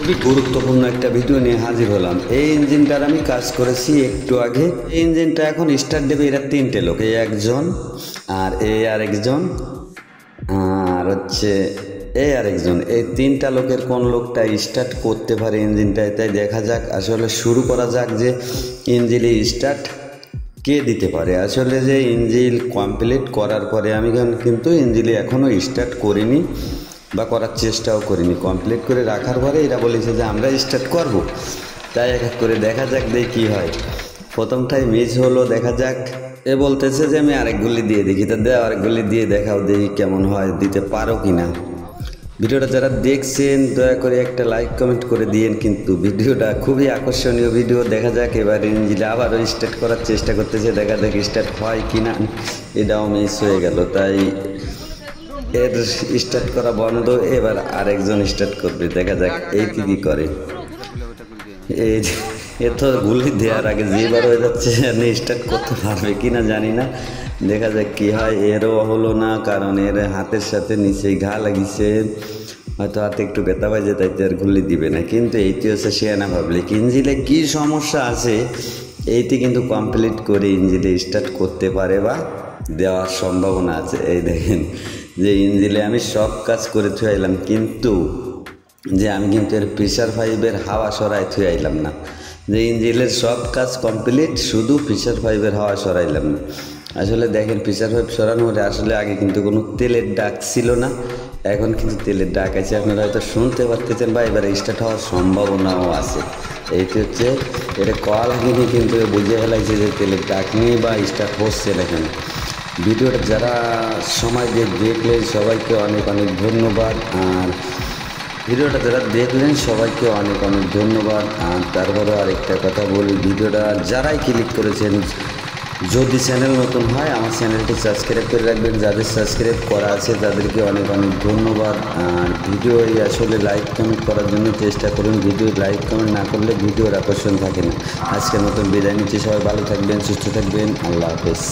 খুবই গুরুত্বপূর্ণ একটা ভিডিও নিয়ে হাজির হলাম। এই ইঞ্জিনটার আমি কাজ করেছি একটু আগে। এই ইঞ্জিনটা এখন স্টার্ট দেবে এরা তিনটে লোক, এই একজন আর এই আর একজন আর হচ্ছে এই আর একজন এই তিনটা লোকের কোন লোকটা স্টার্ট করতে পারে ইঞ্জিনটায় তাই দেখা যাক। আসলে শুরু করা যাক যে ইঞ্জিনে স্টার্ট কে দিতে পারে। আসলে যে ইঞ্জিল কমপ্লিট করার পরে আমি কিন্তু ইঞ্জিলে এখনও স্টার্ট করিনি। বা করার চেষ্টাও করিনি। কমপ্লিট করে রাখার পরে এরা বলেছে যে, আমরা স্টার্ট করব। তাই এক এক করে দেখা যাক দেখি কী হয়। প্রথমটাই মিস হলো, দেখা যাক। এ বলতেছে যে, আমি আরেকগুলি দিয়ে দেখি। তা দেওয়া আরেকগুলি দিয়ে দেখাও দেখি কেমন হয়, দিতে পারো কি না। ভিডিওটা যারা দেখছেন, দয়া করে একটা লাইক কমেন্ট করে দিয়েন। কিন্তু ভিডিওটা খুবই আকর্ষণীয় ভিডিও দেখা যাক, এবার ইঞ্জিলে আবারও স্টার্ট করার চেষ্টা করতেছে। দেখা যাক স্টার্ট হয় কি না। এটাও মিস হয়ে গেল। তাই এর স্টার্ট করা বন্ধ, এবার আরেকজন স্টার্ট করবে। দেখা যাক, এই কি কি করে। এই এ তো গুলি দেওয়ার আগে যেবার হয়ে যাচ্ছে স্টার্ট করতে পারবে কি না জানি না। দেখা যাক কি হয়, এরও হলো না, কারণ এর হাতের সাথে নিচেই ঘা লাগিছে। হয়তো হাতে একটু ব্যথা বাজে তাই আর গুলি দিবে না। কিন্তু এইটি হচ্ছে শিয়ানা পাবলিক ইঞ্জিলে কি সমস্যা আছে, এইটি কিন্তু কমপ্লিট করে ইঞ্জিলে স্টার্ট করতে পারে বা দেওয়ার সম্ভাবনা আছে। এই দেখেন যে ইঞ্জিলে আমি সব কাজ করে থুয়ে আইলাম, কিন্তু যে আমি কিন্তু এর প্রেশার ফাইভের হাওয়া সরাই থুয়ে আইলাম না। যে ইঞ্জিলের সব কাজ কমপ্লিট শুধু প্রেশার ফাইভের হাওয়া সরাইলাম না। আসলে দেখেন প্রেশার ফাইভ সরানো হলে আসলে আগে কিন্তু কোনো তেলের ডাক ছিল না, এখন কিন্তু তেলের ডাক আছে। আপনারা হয়তো শুনতে পারতেছেন বা এবারে স্টার্ট হওয়ার সম্ভাবনাও আছে। এইটি হচ্ছে, এটা কল আগেনি কিন্তু বুঝে ফেলাইছে যে তেলের ডাক নেই বা স্টার্ট হচ্ছে না কেন। ভিডিওটা যারা সময় দিয়ে দেখলেন সবাইকে অনেক অনেক ধন্যবাদ। আর ভিডিওটা যারা দেখলেন সবাইকে অনেক অনেক ধন্যবাদ। আর তারপরেও আরেকটা কথা বলি, ভিডিওটা যারাই ক্লিক করেছেন, যদি চ্যানেল নতুন হয়, আমার চ্যানেলটি সাবস্ক্রাইব করে রাখবেন। যাদের সাবস্ক্রাইব করা আছে, তাদেরকে অনেক অনেক ধন্যবাদ। আর ভিডিও আসলে লাইক কমেন্ট করার জন্য চেষ্টা করুন। ভিডিও লাইক কমেন্ট না করলে ভিডিওর আকর্ষণ থাকে না। আজকের মতন বিদায় নিচ্ছি। সবাই ভালো থাকবেন, সুস্থ থাকবেন। আল্লাহ হাফেজ।